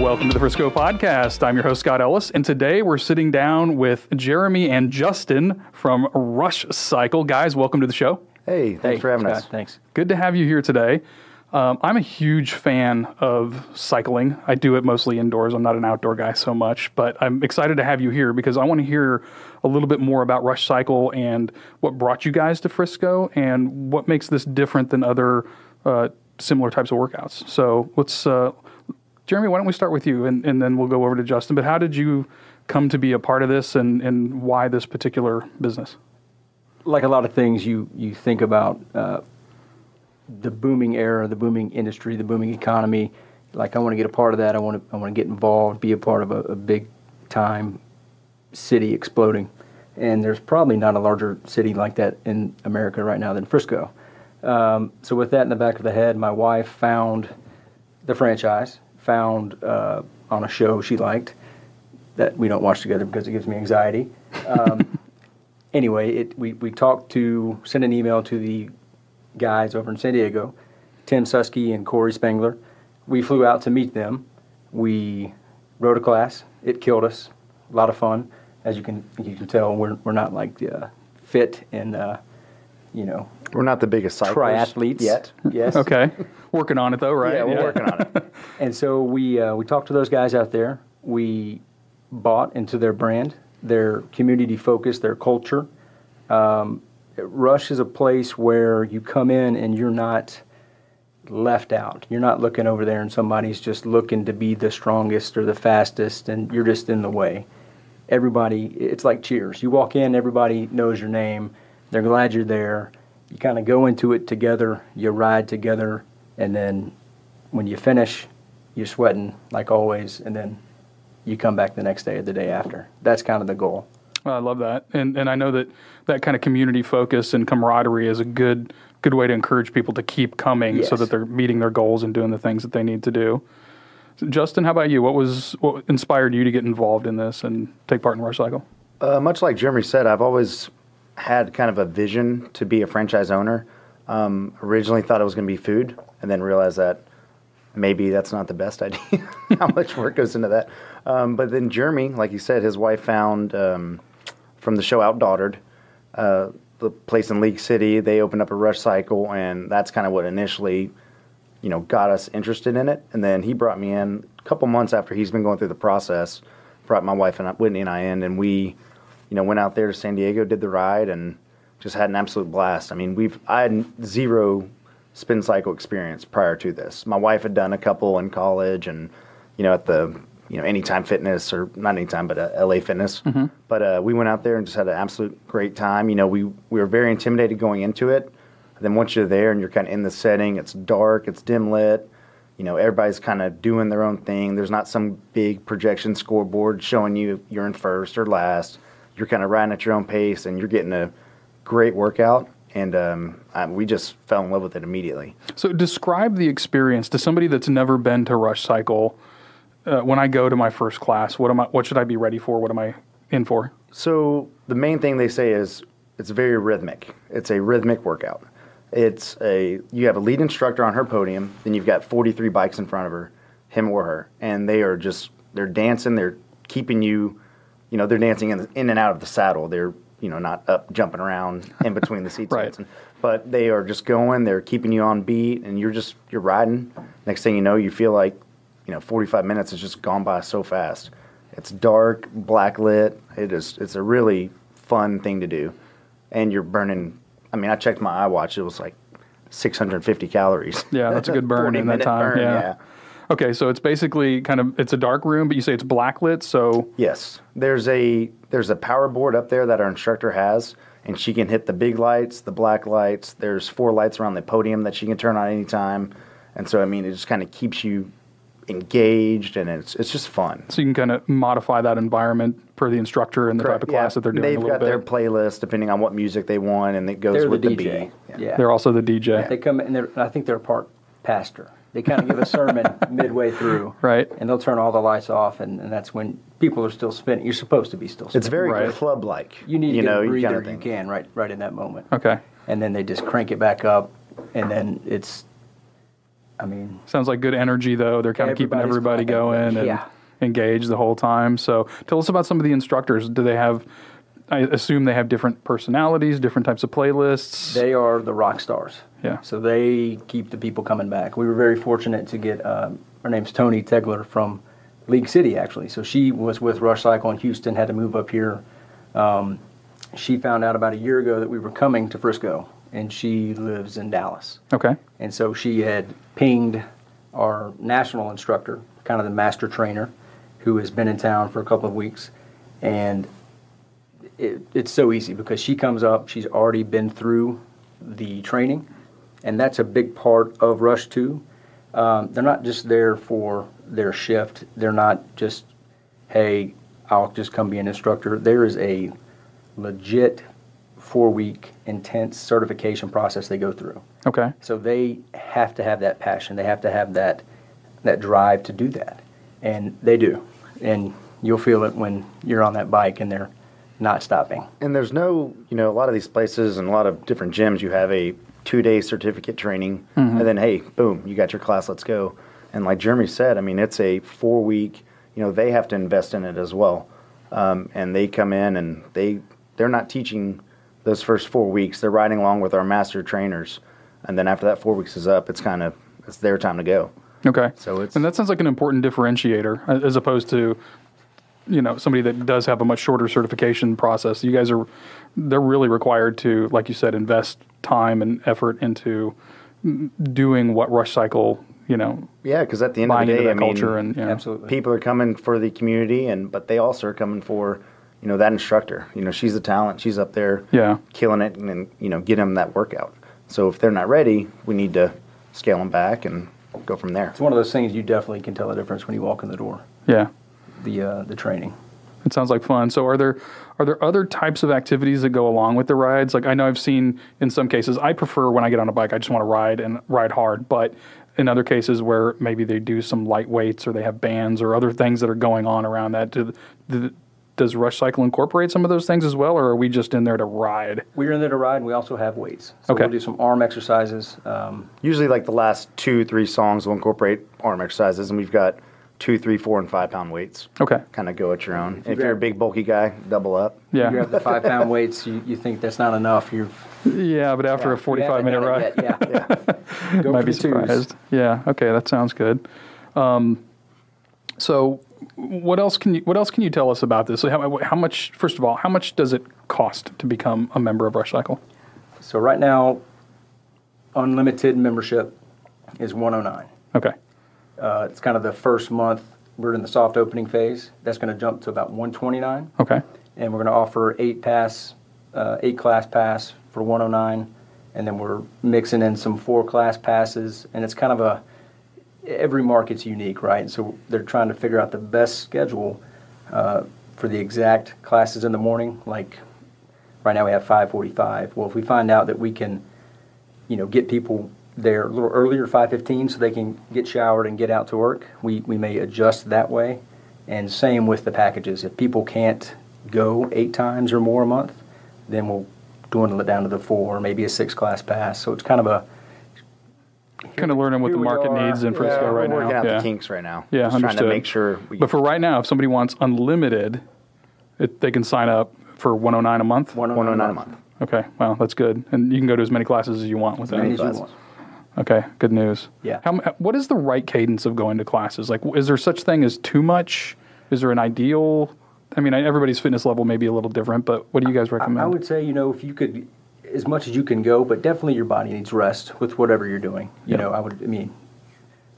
Welcome to the Frisco Podcast. I'm your host, Scott Ellis, and today we're sitting down with Jeremy and Justin from Rush Cycle. Guys, welcome to the show. Hey, thanks Hey, for having Scott, us. Thanks. Good to have you here today. Um, I'm a huge fan of cycling. I do it mostly indoors. I'm not an outdoor guy so much, but I'm excited to have you here because I want to hear a little bit more about Rush Cycle and what brought you guys to Frisco and what makes this different than other uh, similar types of workouts. So let's, uh, Jeremy, why don't we start with you and, and then we'll go over to Justin. But how did you come to be a part of this and, and why this particular business? Like a lot of things, you you think about uh, the booming era, the booming industry, the booming economy. Like I want to get a part of that. I want to I want to get involved, be a part of a, a big time city exploding. And there's probably not a larger city like that in America right now than Frisco. Um, so with that in the back of the head, my wife found the franchise, found uh, on a show she liked that we don't watch together because it gives me anxiety. Um, anyway, it, we, we talked to, sent an email to the guys over in San Diego, Tim Susky and Corey Spangler. We flew out to meet them. We rode a class. It killed us. A lot of fun. As you can you can tell, we're, we're not like uh, fit and uh, you know We're not the biggest cyclists triathletes yet. Yes. Okay. Working on it though, right? Yeah, we're working on it. And so we uh, we talked to those guys out there. We bought into their brand, their community focus, their culture. Um, Rush is a place where you come in and you're not left out. You're not looking over there and somebody's just looking to be the strongest or the fastest, and you're just in the way. Everybody, it's like Cheers. You walk in, everybody knows your name. They're glad you're there. You kind of go into it together. You ride together, and then when you finish, you're sweating like always, and then you come back the next day or the day after. That's kind of the goal. Well, I love that, and and I know that that kind of community focus and camaraderie is a good good way to encourage people to keep coming, so that they're meeting their goals and doing the things that they need to do. So, Justin, how about you? What was what inspired you to get involved in this and take part in Rush Cycle? Uh, much like Jeremy said, I've always had kind of a vision to be a franchise owner. Um, originally thought it was going to be food, and then realized that maybe that's not the best idea. How much work goes into that? Um, but then Jeremy, like you said, his wife found um, from the show Outdaughtered, uh, the place in League City. They opened up a rush cycle, and that's kind of what initially, you know, got us interested in it. And then he brought me in a couple months after he's been going through the process. Brought my wife and Whitney and I in, and we, you know, went out there to San Diego, did the ride, and just had an absolute blast. I mean, we've I had zero spin cycle experience prior to this. My wife had done a couple in college, and you know, at the you know Anytime Fitness or not Anytime, but uh, LA Fitness. But uh, we went out there and just had an absolute great time. You know, we we were very intimidated going into it. Then once you're there and you're kind of in the setting, it's dark, it's dim lit. You know, everybody's kind of doing their own thing. There's not some big projection scoreboard showing you you're in first or last. You're kind of riding at your own pace, and you're getting a great workout. And um, I, we just fell in love with it immediately. So, describe the experience to somebody that's never been to Rush Cycle. Uh, when I go to my first class, what am I? What should I be ready for? What am I in for? So the main thing they say is it's very rhythmic. It's a rhythmic workout. It's a you have a lead instructor on her podium, then you've got 43 bikes in front of her, him or her, and they are just they're dancing. They're keeping you, you know, they're dancing in, in and out of the saddle. They're you know not up jumping around in between the seats. Right. dancing. But they are just going. They're keeping you on beat, and you're just you're riding. Next thing you know, you feel like you know 45 minutes has just gone by so fast. It's dark, black lit. It is. It's a really fun thing to do, and you're burning. I mean, I checked my iWatch. It was like 650 calories. Yeah, that's a good burn in that time. burn, yeah. Okay, so it's basically kind of it's a dark room, but you say it's blacklit. So Yes, there's a there's a power board up there that our instructor has, and she can hit the big lights, the black lights. There's four lights around the podium that she can turn on anytime, and so I mean, it just kind of keeps you engaged, and it's it's just fun. so you can kind of modify that environment per the instructor and the type of class that they're doing. They've a little got their playlist depending on what music they want, and it goes They're the with the, DJ. beat. Yeah. They're also the DJ. They come and they're, I think they're a part pastor. They kind of give a sermon midway through, Right. And they'll turn all the lights off, and, and that's when people are still spinning. You're supposed to be still spinning. It's very Right. club-like. You need to you get know, a you breather. kind of you can right right in that moment. Okay. and then they just crank it back up, and then it's I mean, Sounds like good energy though. They're kind of keeping everybody going and Yeah. engaged the whole time. So tell us about some of the instructors. Do they have? I assume they have different personalities, different types of playlists. they are the rock stars. Yeah. So they keep the people coming back. We were very fortunate to get. Um, her name's Tony Tegler from League City, actually. So she was with Rush Cycle in Houston, had to move up here. Um, she found out about a year ago that we were coming to Frisco, and she lives in Dallas. okay. And so she had pinged our national instructor, kind of the master trainer, who has been in town for a couple of weeks. And it, it's so easy because she comes up, she's already been through the training, and that's a big part of Rush 2. Um, they're not just there for their shift, they're not just, hey, I'll just come be an instructor. There is a legit four week intense certification process they go through. Okay. So they have to have that passion. They have to have that that drive to do that, and they do. And you'll feel it when you're on that bike and they're not stopping. And there's no, you know, a lot of these places and a lot of different gyms, you have a two day certificate training, and then, hey, boom, you got your class, let's go. And like Jeremy said, I mean, it's a four week, you know, they have to invest in it as well. Um, and they come in and they, they're not teaching those first four weeks, they're riding along with our master trainers. And then after that four weeks is up, it's kind of, it's their time to go. Okay. So it's- and that sounds like an important differentiator as opposed to, you know, somebody that does have a much shorter certification process. You guys are, they're really required to, like you said, invest time and effort into doing what Rush Cycle, you know, Yeah, because at the end of the into day, that I mean, culture and you know, Absolutely. people are coming for the community and but they also are coming for you know that instructor you know she's a talent she's up there Yeah. killing it and, then you know get them that workout so if they're not ready we need to scale them back and go from there It's one of those things you definitely can tell the difference when you walk in the door. Yeah. The uh, the training. It sounds like fun. So are there are there other types of activities that go along with the rides? Like I know I've seen in some cases I prefer when I get on a bike I just want to ride and ride hard, but in other cases where maybe they do some light weights or they have bands or other things that are going on around that do, do, does Rush Cycle incorporate some of those things as well or are we just in there to ride? We're in there to ride, and we also have weights. So Okay. we'll do some arm exercises. Um, usually like the last two three songs will incorporate arm exercises and we've got two three four and five pound weights Okay. kind of go at your own if, grab- you're a big bulky guy double up Yeah. You Yeah. grab the five pound weights, you, you think that's not enough. You're Yeah, but after a 45 minute ride it yet, Yeah. Go might be the twos. surprised. Yeah. Okay, that sounds good. Um, so, what else can you what else can you tell us about this? So how, how much? First of all, how much does it cost to become a member of Rush Cycle? So right now, unlimited membership is 109. Okay. Uh, it's kind of the first month we're in the soft opening phase. That's going to jump to about 129, Okay. and we're going to offer eight pass, uh, eight class pass for 109, and then we're mixing in some four class passes, and it's kind of a every market's unique, right? So they're trying to figure out the best schedule uh, for the exact classes in the morning. Like right now we have 5:45. Well, if we find out that we can, you know, get people there a little earlier, 5:15, so they can get showered and get out to work, we we may adjust that way. And same with the packages. If people can't go eight times or more a month, then we'll dwindle it down to the four, maybe a six class pass. So it's kind of a Kind of learning what the market are. needs in Frisco Yeah, we're right working now. out yeah. the kinks right now Yeah, just trying to make sure we But for right now, if somebody wants unlimited, it, they can sign up for 109 a month. 109 a month Okay. Well, that's good, and you can go to as many classes as you want with that. many as you want. Okay, good news. Yeah. How, what is the right cadence of going to classes? Like, is there such thing as too much? Is there an ideal? I mean, everybody's fitness level may be a little different, but what do you guys recommend? I, I would say, you know, if you could, as much as you can go, but definitely your body needs rest with whatever you're doing. You Yeah. know, I would, I mean,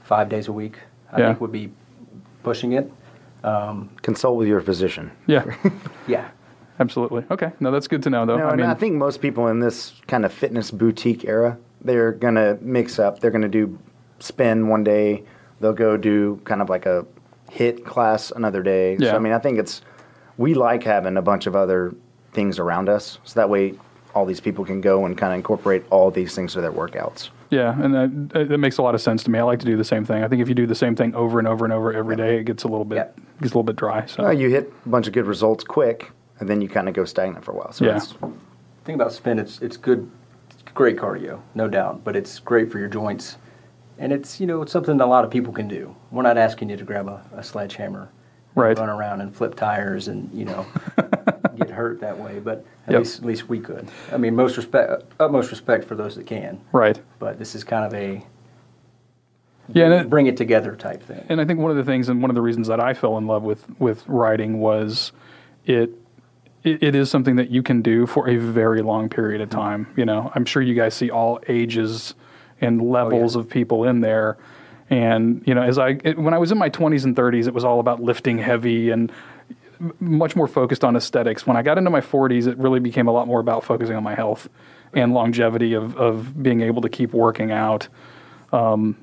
five days a week, I Yeah. think would be pushing it. Um, consult with your physician yeah, Yeah. absolutely. Okay, no, that's good to know, though. No, I and mean, I think most people in this kind of fitness boutique era, they're gonna mix up. They're gonna do spin one day. They'll go do kind of like a HIIT class another day. Yeah. So I mean, I think it's we like having a bunch of other things around us, so that way all these people can go and kind of incorporate all these things to their workouts. yeah, and that, that makes a lot of sense to me. I like to do the same thing. I think if you do the same thing over and over and over every day, it gets a little bit Yeah. gets a little bit dry. So Well, you hit a bunch of good results quick, and then you kind of go stagnant for a while. So Yeah. it's, thing about spin, it's it's good, it's great cardio, no doubt, but it's great for your joints And it's you know it's something a lot of people can do. We're not asking you to grab a, a sledgehammer, and Right. Run around and flip tires and you know get hurt that way. But at Yep. least at least we could. I mean, most respect, utmost respect for those that can. Right. But this is kind of a Yeah, and it, bring it together type thing. and I think one of the things and one of the reasons that I fell in love with with riding was it it, it is something that you can do for a very long period of time. You know, I'm sure you guys see all ages and oh, levels of people in there. And you know, as I it, when I was in my 20s and 30s, it was all about lifting heavy and much more focused on aesthetics. When I got into my 40s, it really became a lot more about focusing on my health and longevity of of being able to keep working out. Um,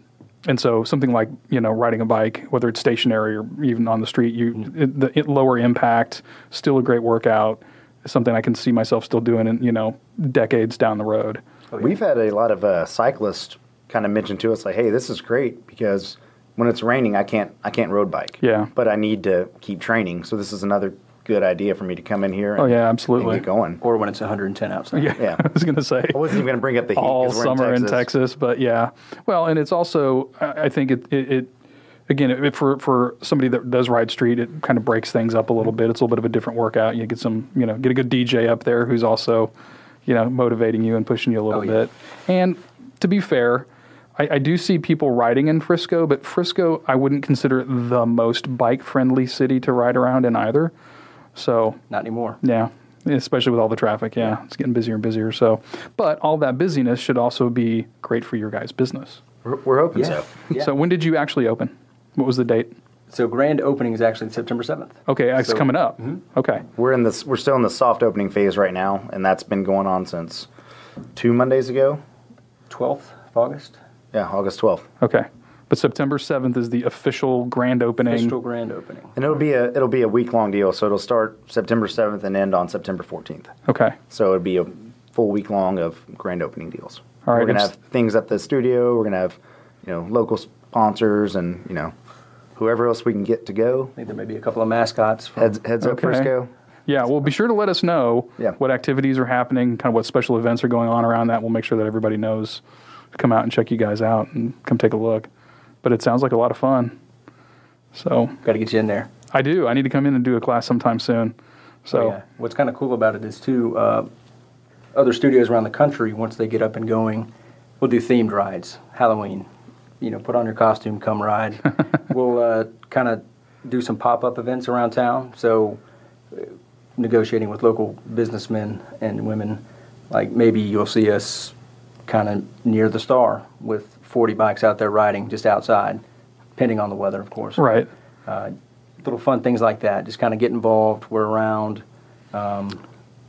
And so something like you know riding a bike, whether it's stationary or even on the street, you it, the it, lower impact, still a great workout. is Something I can see myself still doing, in you know, decades down the road. We've had a lot of uh, cyclists kind of mention to us like, "Hey, this is great because when it's raining, I can't I can't road bike. Yeah. but I need to keep training. So this is another good idea for me to come in here. Oh, and, Oh yeah, and absolutely. get going. or when it's 110 outside. Yeah, Yeah. I was gonna say I wasn't even going to bring up the heat all 'cause we're summer in in Texas. Texas, but yeah. Well, and it's also I I think it it, it again it, for for somebody that does ride street, it kind of breaks things up a little bit. It's a little bit of a different workout. You get some you know get a good DJ up there who's also you know motivating you and pushing you a little Oh, yeah. bit. And to be fair. I, I do see people riding in Frisco, but Frisco I wouldn't consider the most bike friendly city to ride around in either. So Not anymore. yeah, especially with all the traffic. Yeah, it's getting busier and busier. So, but all that busyness should also be great for your guys' business. We're, we're hoping Yeah. so. Yeah. So, when did you actually open? What was the date? So grand opening is actually September 7th. Okay, it's So- mm-hmm. coming up. Okay, We're in this. We're still in the soft opening phase right now, and that's been going on since two Mondays ago. 12th of August. Yeah, August twelfth. okay. But September seventh is the official grand opening. Official grand opening. And it'll be a it'll be a week long deal. So it'll start September seventh and end on September fourteenth. Okay, So it'll be a full week long of grand opening deals. All right, We're gonna it's- have things at the studio. We're gonna have, you know, local sponsors and you know, whoever else we can get to go. I think there may be a couple of mascots. From, Heads heads up Okay. Frisco. yeah. Well, be sure to let us know Yeah. what activities are happening, kind of what special events are going on around that. We'll make sure that everybody knows to come out and check you guys out and come take a look. But it sounds like a lot of fun. So Got to get you in there. I do. I need to come in and do a class sometime soon. So Oh, Yeah. What's kind of cool about it is too, uh, other studios around the country, once they get up and going, we'll do themed rides, Halloween. You know, put on your costume, come ride. we'll uh, kind of do some pop-up events around town. So, uh, negotiating with local businessmen and women, like maybe you'll see us kind of near the star with 40 bikes out there riding just outside, depending on the weather, of course right. little fun things like that. Just kind of get involved. We're around, um,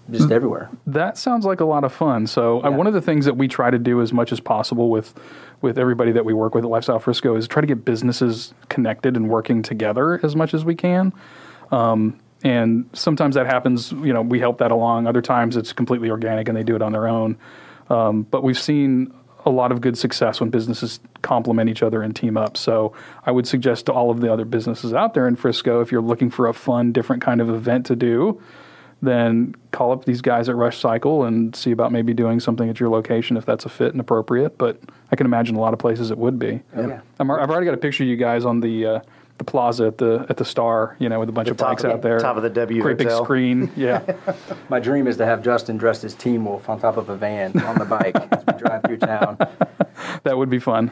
Hmm. just everywhere. That sounds like a lot of fun. So uh, Yeah. one of the things that we try to do as much as possible with with everybody that we work with at Lifestyle Frisco is try to get businesses connected and working together as much as we can. Um, and sometimes that happens. You know, we help that along. Other times it's completely organic and they do it on their own. Um, but we've seen a lot of good success when businesses complement each other and team up. So I would suggest to all of the other businesses out there in Frisco, if you're looking for a fun, different kind of event to do, then call up these guys at Rush Cycle and see about maybe doing something at your location if that's a fit and appropriate. But I can imagine a lot of places it would be. Yeah. I'm, I've already got a picture of you guys on the uh, the plaza at the at the Star, you know, with a bunch The of bikes of the- out there. top of the W Great big Hotel. screen. Yeah. My dream is to have Justin dressed as Teen Wolf on top of a van on the bike as we drive through town. that would be fun.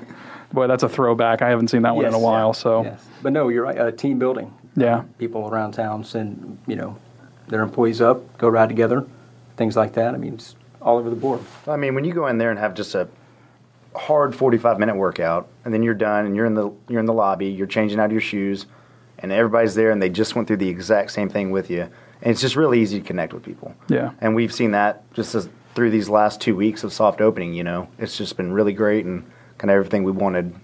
Boy, that's a throwback. I haven't seen that one in a while. yeah, So yes. But no, you're right. Uh, team building. yeah, People around town send you know their employees up, go ride together, things like that. I mean, it's all over the board. I mean, when you go in there and have just a hard 45 minute workout and then you're done and you're in the you're in the lobby, you're changing out of your shoes and everybody's there and they just went through the exact same thing with you. And it's just really easy to connect with people. Yeah. And we've seen that just as, through these last 2 weeks of soft opening, you know. It's just been really great and kind of everything we wanted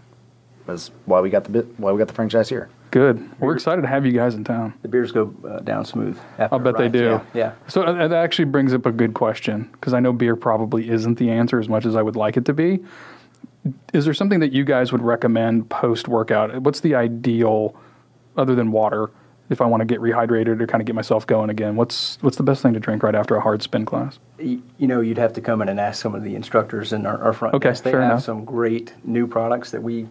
was why we got the bit why we got the franchise here. good. We're excited to have you guys in town. The beers go uh, down smooth. After I'll bet they do. Yeah. yeah. So uh, that actually brings up a good question because I know beer probably isn't the answer as much as I would like it to be. Is there something that you guys would recommend post workout? What's the ideal, other than water, if I want to get rehydrated or kind of get myself going again, what's what's the best thing to drink right after a hard spin class? You know, you'd have to come in and ask some of the instructors in our, our front Okay, desk. They have enough. some great new products that we.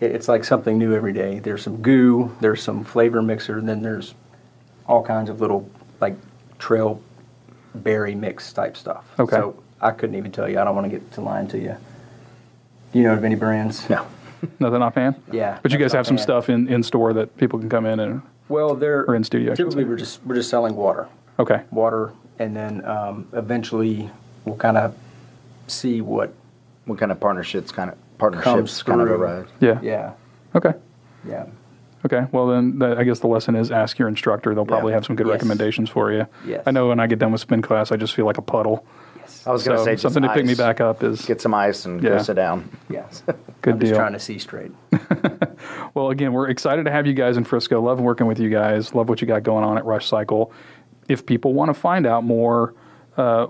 It's like something new every day. There's some goo, there's some flavor mixer, and then there's all kinds of little like trail berry mix type stuff. Okay. So I couldn't even tell you. I don't want to get to lying to you. Do you know of any brands? No. Nothing offhand. Yeah, But you guys have some offhand. stuff in, in store that people can come in and Well, they're Or in studio, Typically, we're just we're just selling water. okay. water, and then um, eventually we'll kind of see what What kind of partnerships kind of partnerships kind of through. arise? Yeah. Yeah, Okay. yeah, Okay. Well, then the, I guess the lesson is ask your instructor. They'll probably Yeah. have some good Yes. recommendations for you. Yes. I know when I get done with spin class, I just feel like a puddle. Yes, I was going to So say just something to pick me ice. back up is Get some ice and Yeah. go sit down. yes. Good I'm deal. Just trying to see straight. Well, again, we're excited to have you guys in Frisco. Love working with you guys. Love what you got going on at Rush Cycle. If people want to find out more, uh,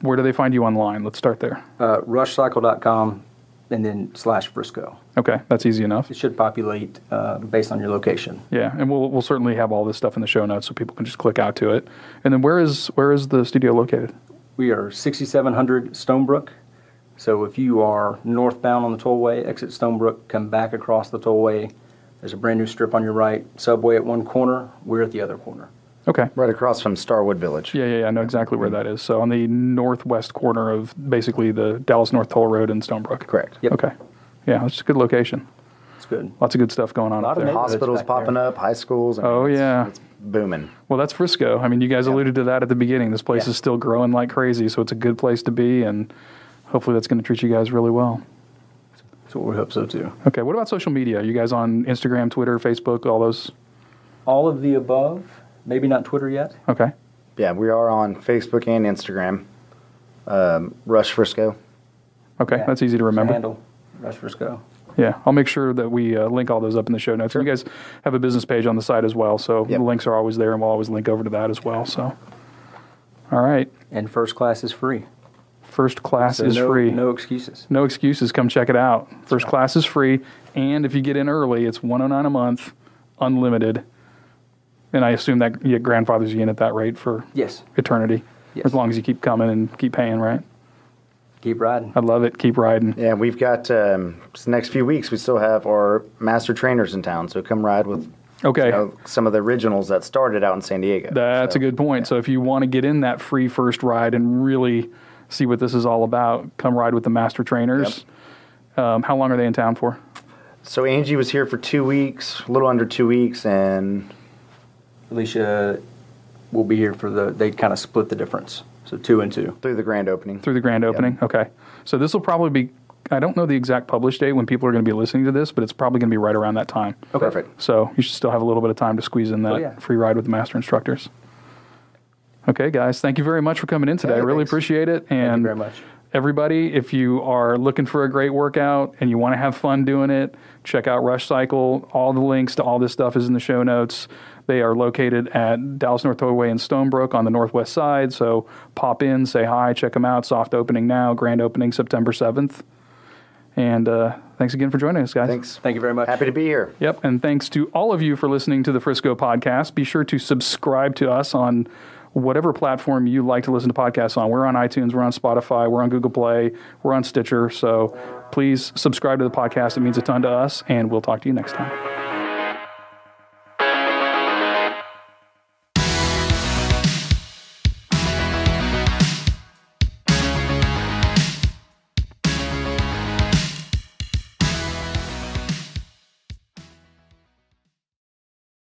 where do they find you online? Let's start there. Uh, rushcycle.com and then slash Frisco. Okay, that's easy enough. It should populate uh, based on your location. Yeah, and we'll we'll certainly have all this stuff in the show notes so people can just click out to it. And then where is where is the studio located? We are 6700 Stonebrook. So if you are northbound on the tollway, exit Stonebrook, come back across the tollway. There's a brand new strip on your right, subway at one corner. We're at the other corner. Okay. Right across from Starwood Village. Yeah, yeah, yeah. I know exactly where mm-hmm. that is. So on the northwest corner of basically the Dallas North Toll Road in Stonebrook. Correct. Yep. Okay. Yeah, it's a good location. It's good. Lots of good stuff going on Lot up of there. Hospitals popping there. up, high schools. I mean, Oh, it's- yeah. It's booming. Well, that's Frisco. I mean, you guys alluded to that at the beginning. This place Yeah. is still growing like crazy, so it's a good place to be, and hopefully that's going to treat you guys really well. That's what we hope so too. Okay, what about social media? You guys on Instagram, Twitter, Facebook, all those? All of the above. Maybe not Twitter yet. Okay. Yeah, we are on Facebook and Instagram. Um, Rush Frisco. Okay, Yeah. that's easy to remember. Handle Rush Frisco. Yeah, I'll make sure that we uh, link all those up in the show notes. And you guys have a business page on the site as well, so Yep. the links are always there, and we'll always link over to that as well. So, all right, And first class is free. first class So is no, free. No excuses. No excuses. Come check it out. First class is free, and if you get in early, it's 109 a month, unlimited. And I assume that your grandfather's you in at that rate for Yes. eternity, Yes. as long as you keep coming and keep paying, right? Keep riding. I love it. Keep riding. Yeah, we've got um, this next few weeks. We still have our master trainers in town, so come ride with Okay. you know, some of the originals that started out in San Diego. That's So, a good point. So if you want to get in that free first ride and really see what this is all about, come ride with the master trainers. Um, how long are they in town for? So Angie was here for two weeks, a little under two weeks, and Alicia will be here for the. They kind of split the difference. So two and two. through the grand opening. Through the grand opening? Okay. So this will probably be, I don't know the exact publish date when people are going to be listening to this, but it's probably going to be right around that time. Okay. Perfect. So you should still have a little bit of time to squeeze in that Oh, yeah. free ride with the master instructors. Okay, guys, thank you very much for coming in today. I Yeah, really thanks. appreciate it. And Thank you very much. everybody, if you are looking for a great workout and you want to have fun doing it, check out Rush Cycle. All the links to all this stuff is in the show notes. They are located at Dallas North Tollway in Stonebrook on the northwest side. So pop in, say hi, check them out. Soft opening now, grand opening September 7th. And uh, thanks again for joining us, guys. Thanks. Thank you very much. Happy to be here. Yep, and thanks to all of you for listening to the Frisco podcast. Be sure to subscribe to us on whatever platform you like to listen to podcasts on. We're on iTunes, we're on Spotify, we're on Google Play, we're on Stitcher. So please subscribe to the podcast. It means a ton to us, and we'll talk to you next time.